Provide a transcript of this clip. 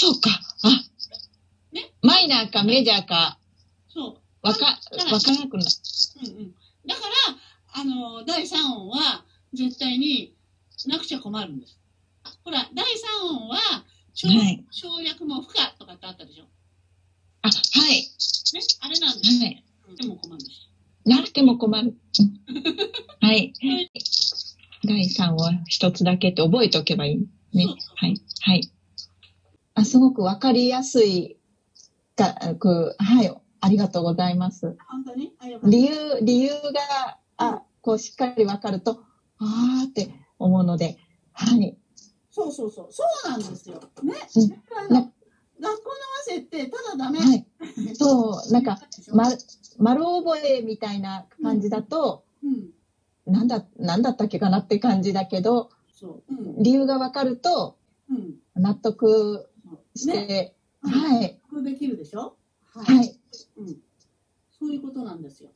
そうか。あ、ねマイナーかメジャーか、そう。わか、わからなくなる。うんうん。だから、あの、第3音は絶対になくちゃ困るんです。ほら、第3音は、省はい省略も不可とかってあったでしょ？あ、はい。ね、あれなんですよ。はい。うんでも困るし。なくても困る。う んはい。第3は一つだけって覚えておけばいい。ねそう。はい。はい。あ、すごくわかりやすいか、く、はい。ありがとうございます。本当に？理由、理由が、あ、こうしっかりわかると、あーって思うので、はい。そうそうそう。そうなんですよ。ね。うんね学校の合わせって、ただダメ。はい。そう、なんか、ま、丸覚えみたいな感じだと、うん。なんだ、なんだったっけかなって感じだけど、そう。うん。理由がわかると、うん。納得して、ね。はい。できるでしょ？ははい。うん。そういうことなんですよ。